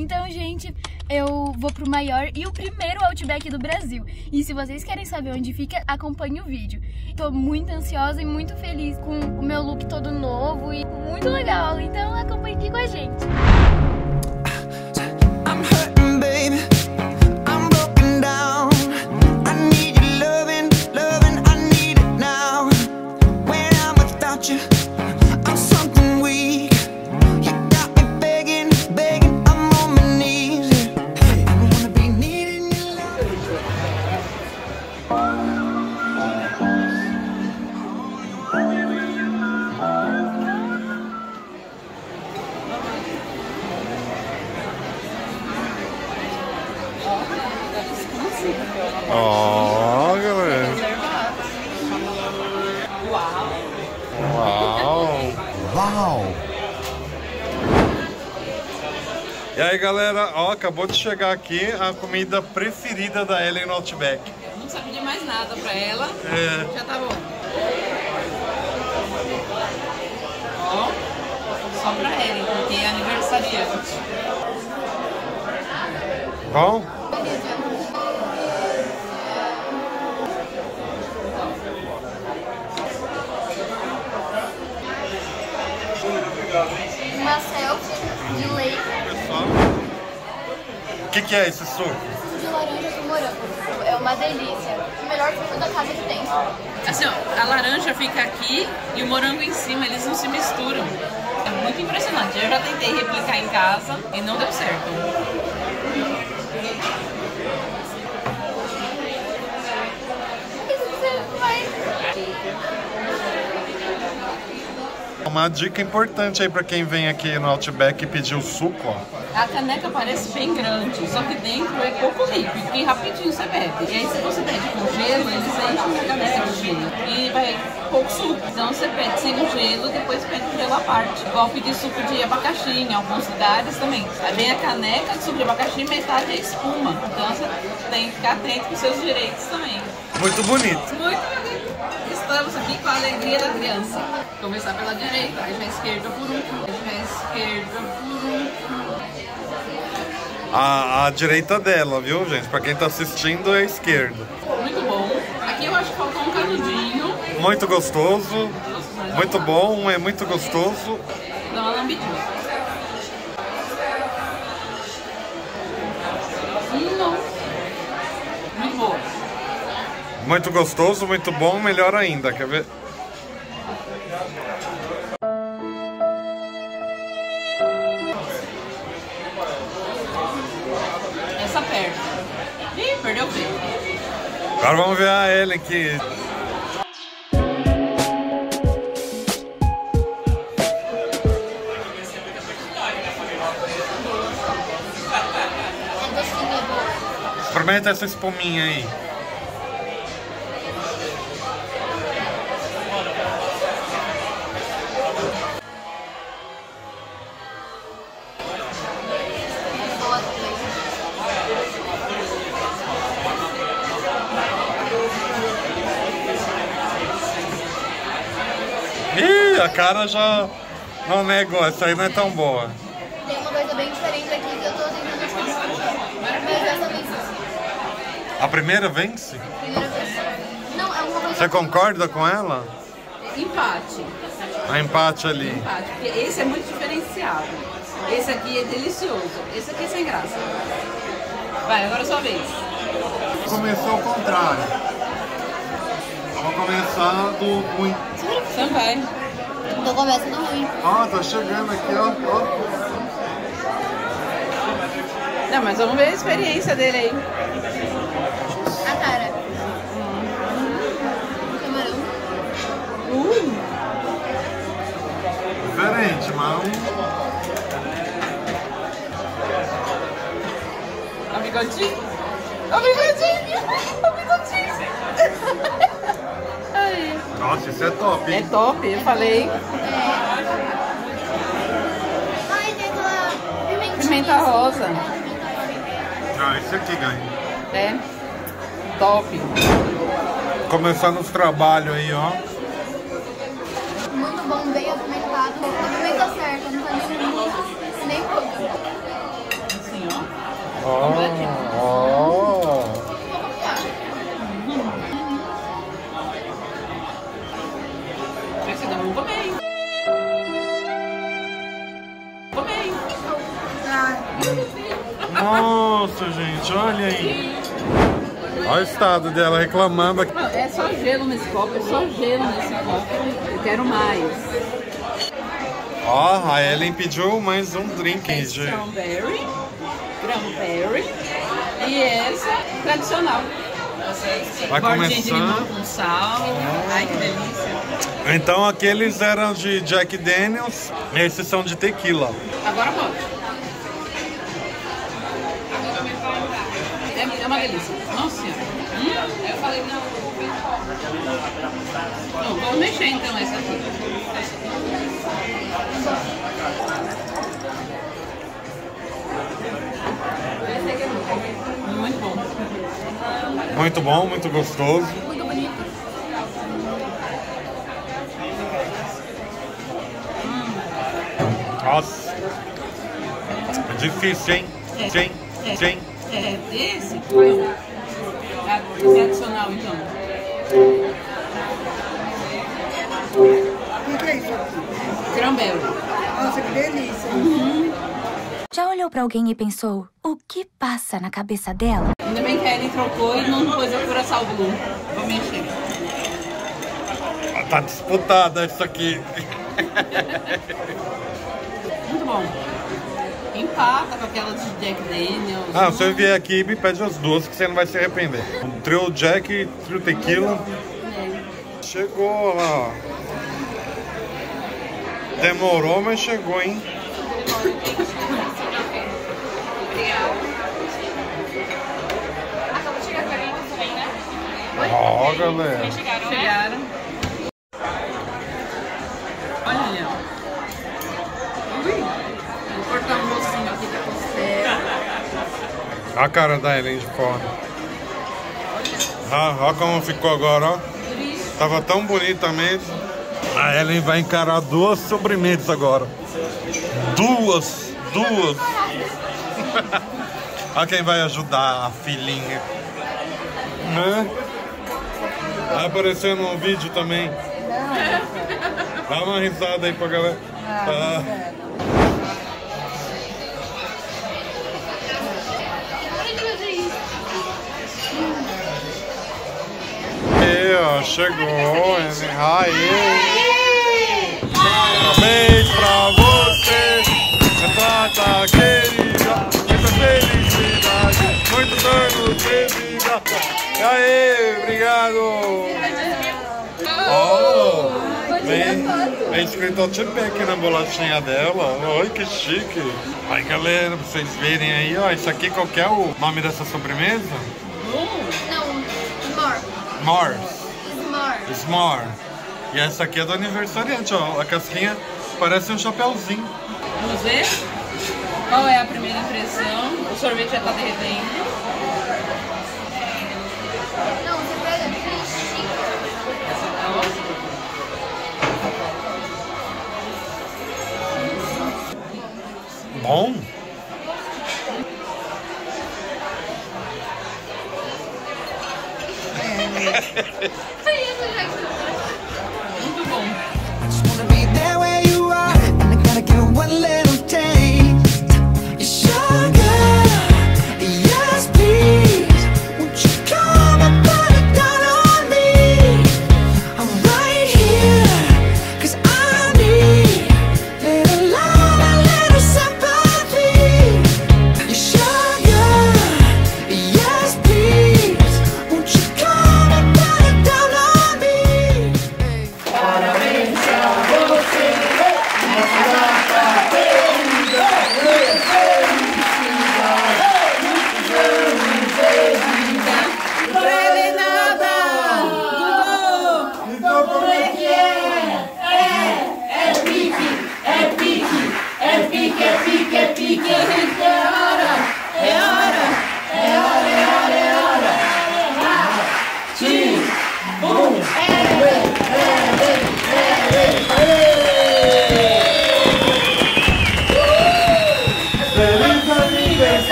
Então, gente, eu vou pro maior e o primeiro Outback do Brasil. E se vocês querem saber onde fica, acompanhe o vídeo. Tô muito ansiosa e muito feliz com o meu look todo novo e muito legal. Então acompanhe aqui com a gente. Uau. E aí, galera, ó, acabou de chegar aqui a comida preferida da Ellen no Outback. Não precisa pedir mais nada pra ela. É. Já tá bom. Ó, só pra Ellen, porque é aniversariante. Bom? O que, que é esse suco? de laranja com morango. É uma delícia. O melhor suco da casa que tem. Assim, ó, a laranja fica aqui e o morango em cima, eles não se misturam. É muito impressionante. Eu já tentei replicar em casa e não deu certo. Uma dica importante aí pra quem vem aqui no Outback e pedir o suco, ó. A caneca parece bem grande, só que dentro é pouco líquido e rapidinho você bebe. E aí se você pede com gelo, eles enchem a caneca de gelo e vai pouco suco. Então você pede sem o gelo, depois pede o gelo à parte. Igual pedir suco de abacaxi em alguns lugares também. Aí vem a caneca de suco de abacaxi metade é espuma. Então você tem que ficar atento com seus direitos também. Muito bonito. Muito bem. Estamos aqui com a alegria da criança. Começar pela direita, aí já esquerda por um, aí já esquerda por um. A, a direita dela, viu, gente? Pra quem tá assistindo é a esquerda. Muito bom. Aqui eu acho que faltou um canudinho. Muito gostoso. Muito bom, é muito gostoso. Dá uma lambidinha. Hum. Muito gostoso, muito bom, melhor ainda. Quer ver? Agora vamos ver a Ellen que. Experimenta essa espuminha aí. Cara já não negou, essa aí não é tão boa. Tem uma coisa bem diferente aqui que eu tô tentando explicar. Mas essa vez, A primeira vence? primeira vez. Não, é uma coisa. Você concorda com ela? Empate. A empate ali. Empate. Porque esse é muito diferenciado. Esse aqui é delicioso. Esse aqui é sem graça. Vai, agora é sua vez. Começou ao contrário. Vamos começar do. Você vai. Então começa no ruim. Ó, tá chegando aqui, ó. ó. Não, mas vamos ver a experiência dele aí. A cara. Camarão. Uh, Diferente, mas um a bigodinho. A bigodinho. A bigodinho. Nossa, isso é top, É hein? top, eu falei. Ai, tem aquela pimentinha. Pimenta rosa. Ah, esse aqui ganha. É. Top. Começando os trabalhos aí, ó. Muito bom, bem apimentado. Pimenta certa, não tá nem muito, nem pouco. Assim. completinho. Ó. Esse gente, olha aí. Olha o estado dela reclamando. É só gelo nesse copo, é só gelo nesse copo. Eu quero mais. Ó, a Ellen pediu mais um drink É de. strawberry, cranberry e essa tradicional. Vai Bordinha de limão começar. com sal. Ai, que delícia. Então aqueles eram de Jack Daniels, esses são de tequila. Agora pode. Uma delícia. Nossa senhora. Hum? Eu falei, não. Não, vou mexer então essa aqui. Muito bom. Muito bom, muito gostoso. Muito bonito. Nossa. É difícil, hein? Sim, É. sim. É, esse? Não. A tradicional então. O que é isso aqui? Cranberry. Nossa, que delícia. Já olhou pra alguém e pensou, o que passa na cabeça dela? Ainda bem que a Ellen trocou e não pôs a curaçao blue. Vou mexer. Tá disputada isso aqui. Muito bom. Empata com aquela de Jack Daniels. Ah, se você vier aqui, me pede as duas que você não vai se arrepender. Um trio Jack, trio tequila. Chegou lá. Demorou, mas chegou, hein? Ó, galera. Chegaram. Olha. Ui. Vou cortar um mocinho aqui da costela. A cara da Ellen de fora. Ah, ó como ficou agora, ó. Tava tão bonita mesmo. A Ellen vai encarar duas sobremesas agora. Duas, duas. Olha quem vai ajudar a filhinha. Né? Vai aparecer no vídeo também. Dá uma risada aí pra galera. Ah. E, ó, chegou. Ellen. Aê! Parabéns pra você, Renata querida, muita felicidade, muitos anos de vida. Aê, obrigado! Oh, vem, vem escrito Outback na bolachinha dela. Oi, que chique. Aí, galera, pra vocês verem aí, ó, isso aqui qual que é o nome dessa sobremesa? Não. Mars. More. Smar. E essa aqui é do aniversariante, ó. A casquinha parece um chapéuzinho. Vamos ver qual é a primeira impressão. O sorvete já tá derretendo. Não, você pega chique. Bom? Muito bom. just wanna be there where you are, and I gotta get one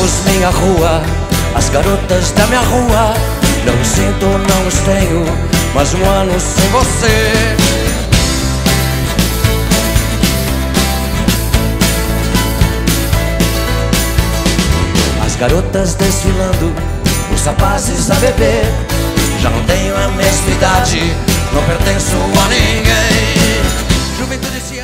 amigos, minha rua, as garotas da minha rua. Não sinto, não os tenho, mas um ano sem você. As garotas desfilando, os rapazes a beber. Já não tenho a mesma idade, não pertenço a ninguém. Juventude se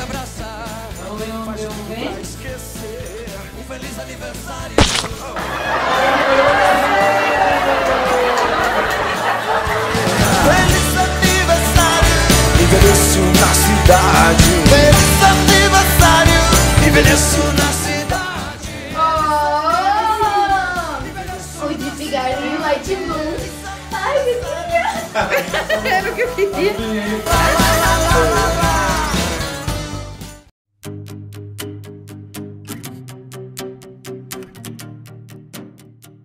envelheço na cidade. Oh! O de em Light Moon. Ai, que queria. Era o que eu queria.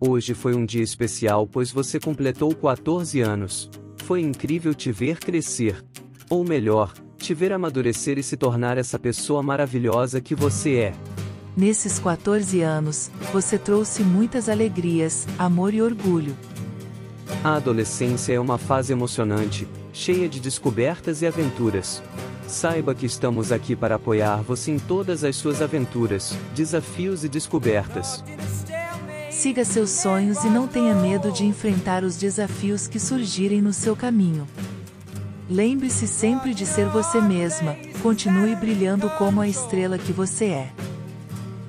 Hoje foi um dia especial pois você completou 14 anos. Foi incrível te ver crescer. Ou melhor, te ver amadurecer e se tornar essa pessoa maravilhosa que você é. Nesses 14 anos, você trouxe muitas alegrias, amor e orgulho. A adolescência é uma fase emocionante, cheia de descobertas e aventuras. Saiba que estamos aqui para apoiar você em todas as suas aventuras, desafios e descobertas. Siga seus sonhos e não tenha medo de enfrentar os desafios que surgirem no seu caminho. Lembre-se sempre de ser você mesma, continue brilhando como a estrela que você é.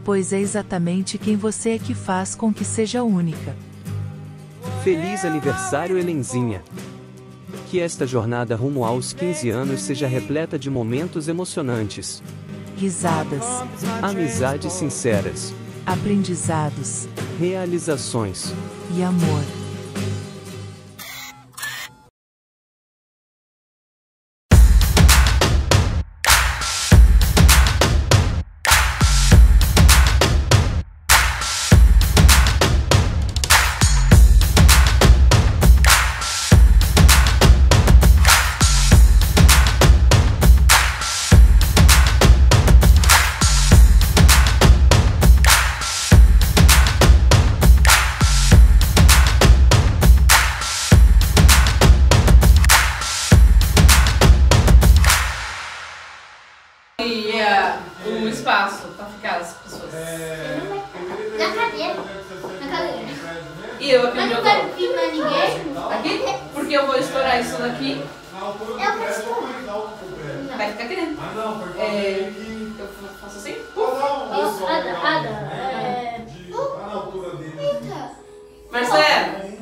Pois é exatamente quem você é que faz com que seja única. Feliz aniversário, Helenzinha! Que esta jornada rumo aos 15 anos seja repleta de momentos emocionantes, Risadas, amizades sinceras, aprendizados realizações. e amor. Espaço pra ficar as pessoas. Na cadeira. Na cadeira. E eu aqui Mas onde não eu vai tô. filmar ninguém? Aqui? Porque eu vou estourar isso daqui. Eu quero Vai ficar aqui dentro. É, eu faço assim. Ó, Ada, Ada. É... Eita. Marcelo,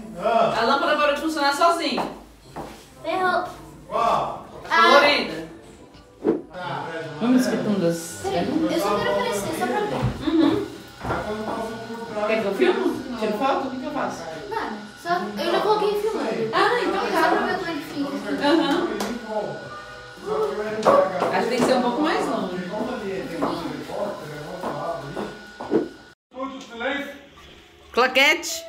Eu só quero aparecer, só pra ver. Uhum. Quer que eu filmo? Tiro foto? O que que eu faço? Nada. Só, eu ainda coloquei filmando. Ah, então Só pra tá. ver como é que fica. Aham. Acho que tem que ser um pouco mais longe. Silêncio. Claquete.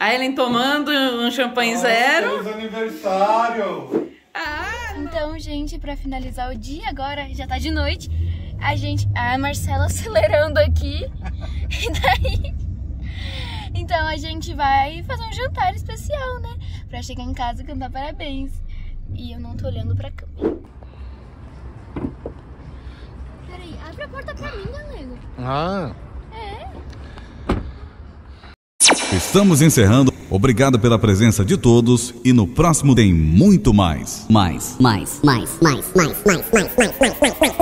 A Ellen tomando um champanhe zero. Feliz aniversário. Ah, Então, gente, pra finalizar o dia agora, já tá de noite, a gente. A Marcela acelerando aqui. E daí. Então a gente vai fazer um jantar especial, né? Pra chegar em casa e cantar parabéns. E eu não tô olhando pra câmera. Peraí, abre a porta pra mim, galego. Ah. Estamos encerrando. Obrigado pela presença de todos e no próximo tem muito mais. mais, mais, mais, mais, mais, mais, mais, mais, mais.